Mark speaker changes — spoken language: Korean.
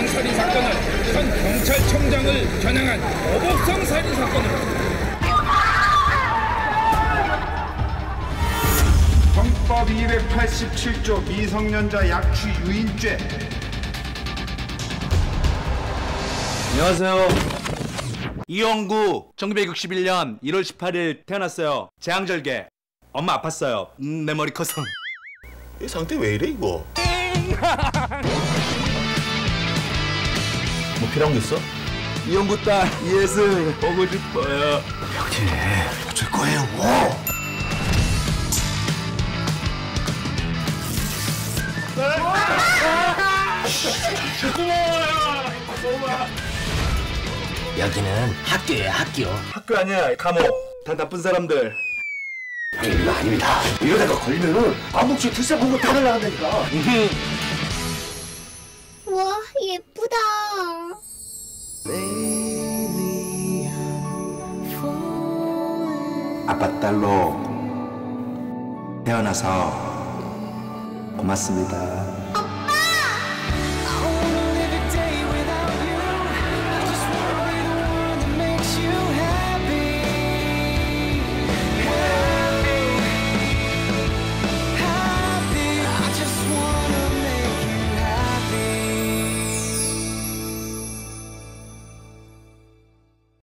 Speaker 1: 이번 살인 사건을 현 경찰청장을 겨냥한 어법성 살인 사건으로. 형법 287조 미성년자 약취 유인죄.
Speaker 2: 안녕하세요. 이영구 1961년 1월 18일 태어났어요. 재앙절개. 엄마 아팠어요. 음, 내 머리 커서.
Speaker 3: 이 상태 왜 이래 이거? 뭐 필요한 게 있어?
Speaker 2: 이영구 딸 이예슬 보고 싶어요.
Speaker 3: 어쩔 거예요 뭐?
Speaker 4: 여기는 학교예요 학교
Speaker 2: 학교 아니야 감옥. 다 나쁜 사람들.
Speaker 4: 형님 이거 아닙니다 이러다가 걸리면은 암묵지 특사 본거 다 날라간다니까
Speaker 5: 와 예쁘다.
Speaker 2: 아빠 딸로 태어나서 고맙습니다.